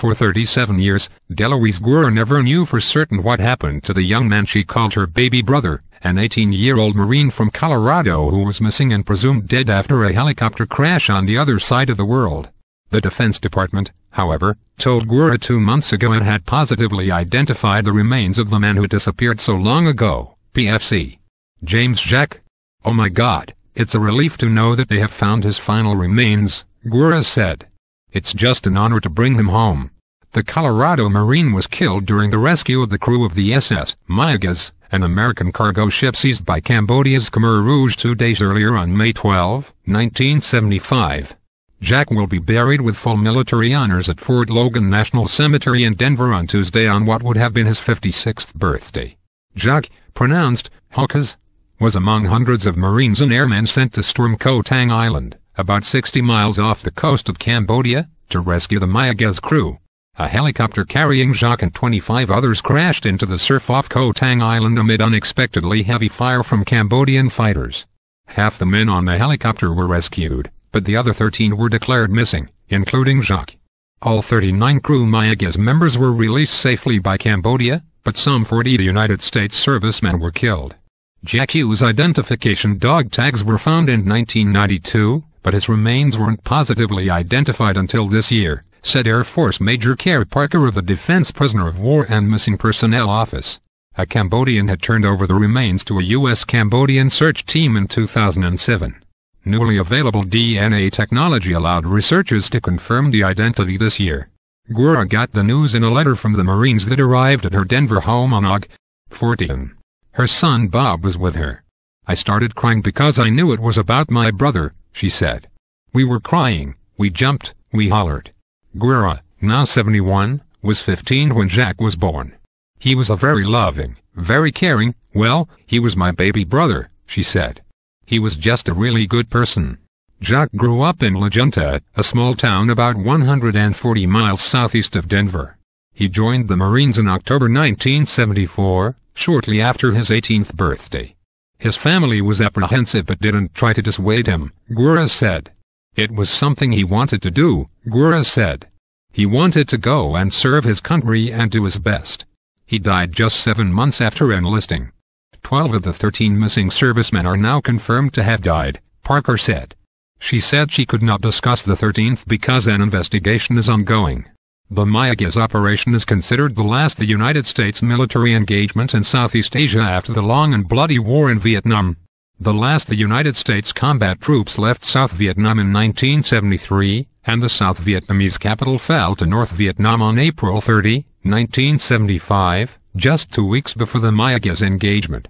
For 37 years, Deloise Guerra never knew for certain what happened to the young man she called her baby brother, an 18-year-old Marine from Colorado who was missing and presumed dead after a helicopter crash on the other side of the world. The Defense Department, however, told Guerra two months ago it had positively identified the remains of the man who disappeared so long ago, PFC. James Jacques. Oh my god, it's a relief to know that they have found his final remains, Guerra said. It's just an honor to bring him home. The Colorado Marine was killed during the rescue of the crew of the SS Mayaguez, an American cargo ship seized by Cambodia's Khmer Rouge two days earlier on May 12, 1975. Jacques will be buried with full military honors at Fort Logan National Cemetery in Denver on Tuesday on what would have been his 56th birthday. Jacques, pronounced Hawkes, was among hundreds of Marines and airmen sent to storm Koh Tang Island, about 60 miles off the coast of Cambodia, to rescue the Mayaguez crew. A helicopter carrying Jacques and 25 others crashed into the surf off Koh Tang Island amid unexpectedly heavy fire from Cambodian fighters. Half the men on the helicopter were rescued, but the other 13 were declared missing, including Jacques. All 39 crew Mayaguez members were released safely by Cambodia, but some 40 United States servicemen were killed. Jacques' identification dog tags were found in 1992, but his remains weren't positively identified until this year, said Air Force Major Kerry Parker of the Defense Prisoner of War and Missing Personnel Office. A Cambodian had turned over the remains to a U.S. Cambodian search team in 2007. Newly available DNA technology allowed researchers to confirm the identity this year. Guerra got the news in a letter from the Marines that arrived at her Denver home on Aug. 14. Her son Bob was with her. I started crying because I knew it was about my brother, she said. We were crying, we jumped, we hollered. Guerra, now 71, was 15 when Jacques was born. He was a very loving, very caring, well, he was my baby brother, she said. He was just a really good person. Jacques grew up in La Junta, a small town about 140 miles southeast of Denver. He joined the Marines in October 1974, shortly after his 18th birthday. His family was apprehensive but didn't try to dissuade him, Guerra said. It was something he wanted to do, Guerra said. He wanted to go and serve his country and do his best. He died just seven months after enlisting. Twelve of the thirteen missing servicemen are now confirmed to have died, Parker said. She said she could not discuss the 13th because an investigation is ongoing. The Mayaguez operation is considered the last the United States military engagement in Southeast Asia after the long and bloody war in Vietnam. The last the United States combat troops left South Vietnam in 1973, and the South Vietnamese capital fell to North Vietnam on April 30, 1975 just two weeks before the Mayaguez engagement.